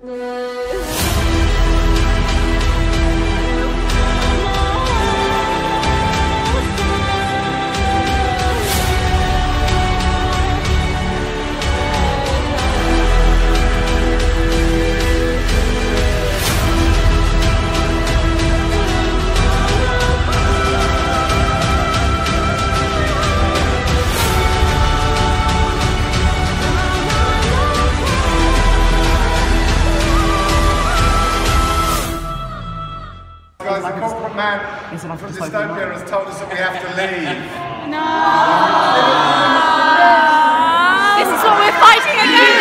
No. because the corporate man from Dystopia has told us that we have to leave. No! This is what we're fighting against!